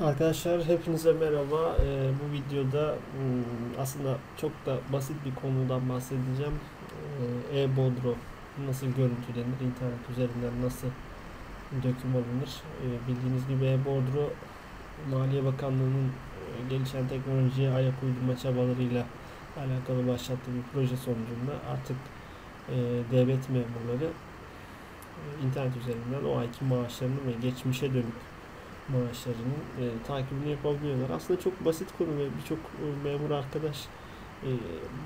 Arkadaşlar hepinize merhaba. Ee, bu videoda hmm, aslında çok da basit bir konudan bahsedeceğim. Ee, E-Bodro nasıl görüntülenir, internet üzerinden nasıl döküm alınır. Ee, bildiğiniz gibi E-Bodro Maliye Bakanlığı'nın e, gelişen teknolojiye ayak uydurma çabalarıyla alakalı başlattığı bir proje sonucunda artık e, devlet memurları e, internet üzerinden o ayki maaşlarını ve geçmişe dönük maaşlarının e, takibini yapabiliyorlar. Aslında çok basit konu ve birçok e, memur arkadaş e,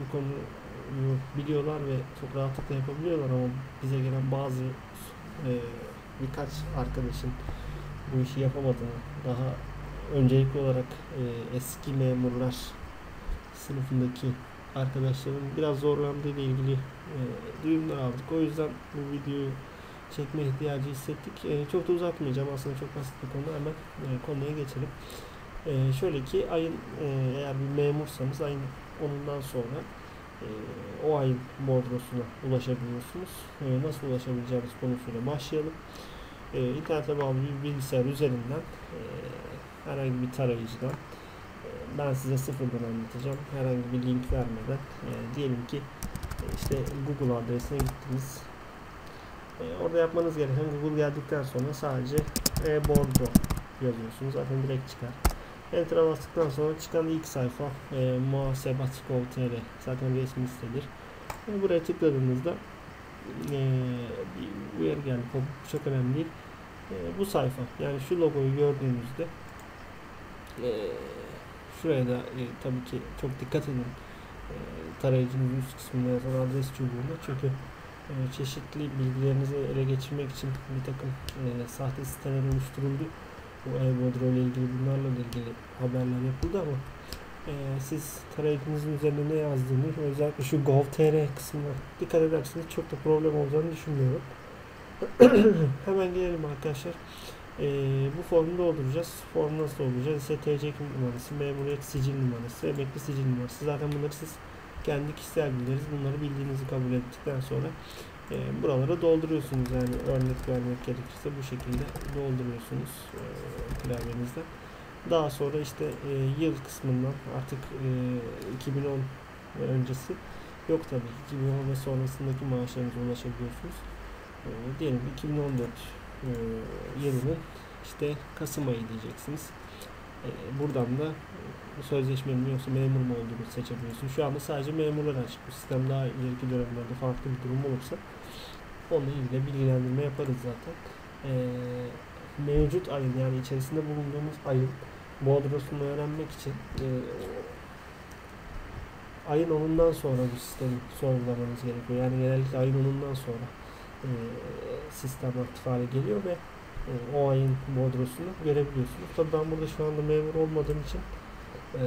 bu konuyu biliyorlar ve çok rahatlıkla yapabiliyorlar ama bize gelen bazı e, birkaç arkadaşın bu işi yapamadığını daha öncelikli olarak e, eski memurlar sınıfındaki arkadaşların biraz zorlandığı ile ilgili e, duyumlar aldık. O yüzden bu videoyu çekme ihtiyacı hissettik. E, çok da uzatmayacağım aslında çok basit bir konu hemen e, konuya geçelim. E, şöyle ki ayın e, eğer bir memursanız ayın onundan sonra e, o ayın bordrosuna ulaşabiliyorsunuz. E, nasıl ulaşabileceğiniz konusuyla başlayalım. E, internete bağlı bir bilgisayar üzerinden e, herhangi bir tarayıcıdan e, ben size sıfırdan anlatacağım. Herhangi bir link vermeden e, diyelim ki e, işte Google adresine gittiniz e, orada yapmanız gereken Google geldikten sonra sadece e-bordo yazıyorsunuz. Zaten direkt çıkar. Enter'a bastıktan sonra çıkan ilk sayfa e, muhasebat.gov.tr zaten resmi sitedir. E, buraya tıkladığınızda e, bir uyarı geldi. Çok önemli değil. E, bu sayfa yani şu logoyu gördüğünüzde e, şuraya da e, tabii ki çok dikkat edin. E, tarayıcının üst kısmında yazan adres çubuğunda çünkü e, çeşitli bilgilerinizi ele geçirmek için bir takım e, sahte siteler oluşturuldu. Bu e ile ilgili bunlarla ilgili haberler yapıldı ama e, siz tarayıcınızın üzerinde ne yazdığını özellikle şu gov.tr kısmına dikkat ederseniz çok da problem olacağını düşünmüyorum. Hemen gelelim arkadaşlar. E, bu formu dolduracağız. Form nasıl dolduracağız? İşte TC kimlik numarası, memuriyet sicil numarası, emekli sicil numarası. Zaten bunları siz kendi kişisel bilgileriz. Bunları bildiğinizi kabul ettikten sonra e, buralara dolduruyorsunuz. Yani örnek vermek gerekirse bu şekilde dolduruyorsunuz e, klavyenizde. Daha sonra işte e, yıl kısmından artık e, 2010 ve öncesi yok tabii 2010 ve sonrasındaki maaşlarınıza ulaşabiliyorsunuz. E, diyelim 2014 e, yılının işte Kasım ayı diyeceksiniz. E, buradan da sözleşmeli mi yoksa memur mu olduğunu seçebiliyorsun. Şu anda sadece memurlar açık. Bu sistem daha ileriki dönemlerde farklı bir durum olursa onunla ilgili bilgilendirme yaparız zaten. Ee, mevcut ayın yani içerisinde bulunduğumuz ayın bodrosunu öğrenmek için e, ayın onundan sonra bu sistemi sorgulamanız gerekiyor. Yani genellikle ayın onundan sonra e, sistem aktif hale geliyor ve e, o ayın bodrosunu görebiliyorsunuz. Tabii ben burada şu anda memur olmadığım için ee,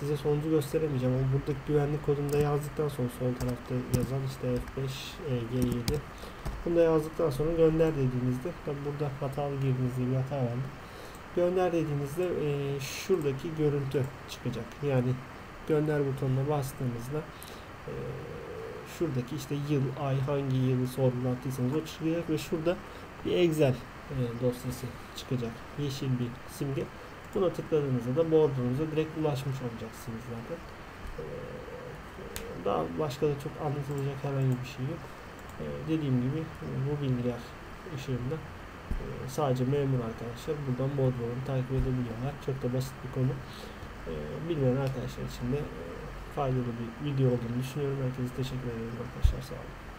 size sonucu gösteremeyeceğim ama buradaki güvenlik kodunu yazdıktan sonra sol tarafta yazan işte F5 G7 bunu da yazdıktan sonra gönder dediğinizde tabi burada hatalı girdiğinizde bir hata vardı gönder dediğinizde e, şuradaki görüntü çıkacak yani gönder butonuna bastığınızda e, şuradaki işte yıl ay hangi yılı sorgulattıysanız o çıkacak ve şurada bir Excel e, dosyası çıkacak yeşil bir simge Buna tıkladığınızda da bordonuza direkt ulaşmış olacaksınız zaten. Ee, daha başka da çok anlatılacak herhangi bir şey yok. Ee, dediğim gibi bu bilgiler ışığında e, sadece memur arkadaşlar buradan bordoları takip edebiliyorlar. Çok da basit bir konu. Bilmeyen arkadaşlar için de e, faydalı bir video olduğunu düşünüyorum. Herkese teşekkür ederim arkadaşlar. Sağ olun.